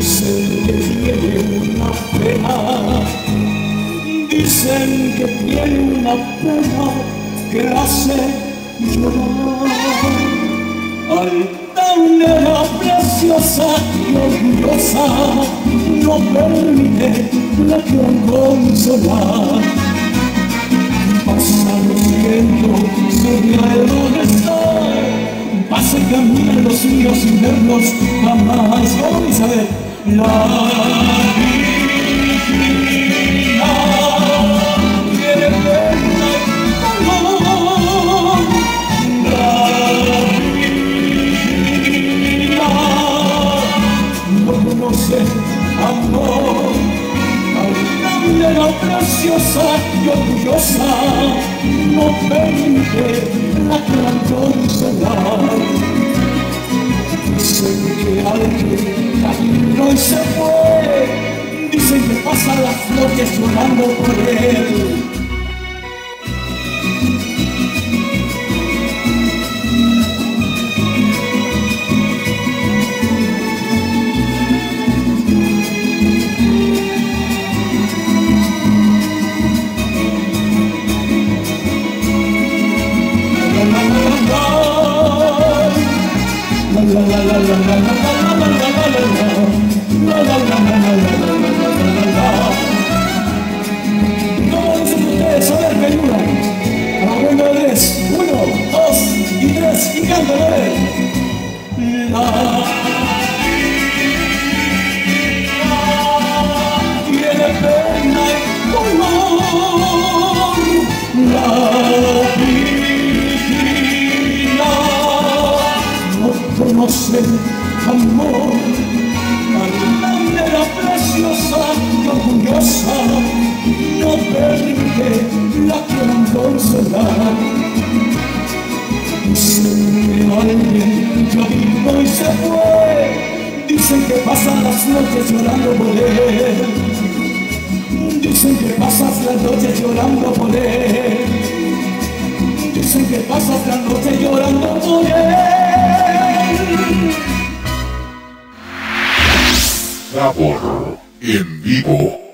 Dicen que tiene una pena, dicen que tiene una pena que la llorar. Altanera preciosa y orgullosa, no permite la gran consolar. Pasa los vientos sobre el está, pasa y camina los míos sin verlos jamás. Vamos a ver, la vida amor. Altanera preciosa y orgullosa, no permite la gran. Dicen que alguien caminó y se fue, dicen que pasa las noches llorando por él. よね amor. Altanera preciosa y orgullosa, no permite la quieran consolar. Dicen que alguien ya vino y se fue, dicen que pasan las noches llorando por él. Dicen que pasas las noches llorando por él. Dicen que pasas las Sabor en vivo.